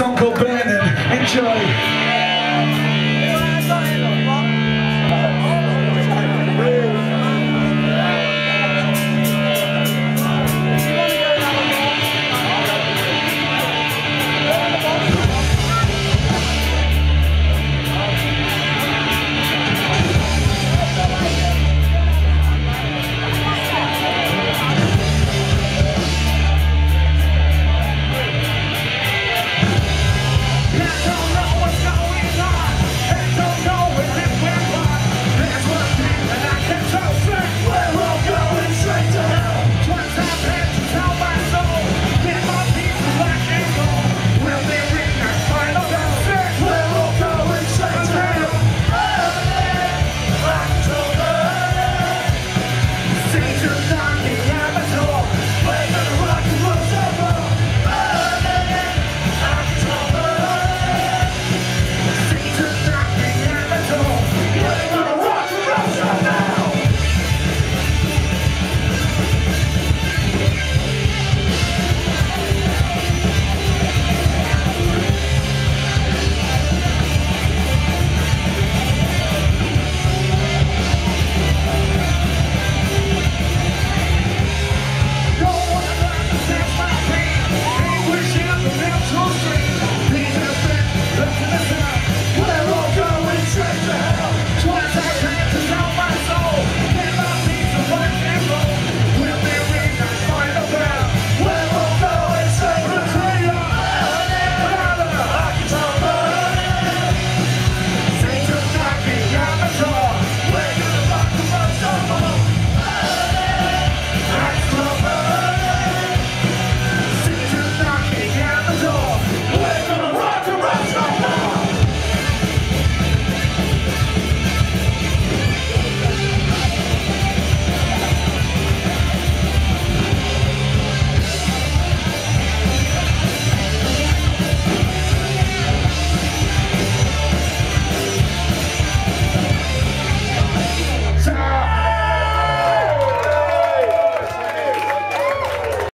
Uncle called Burning. Enjoy.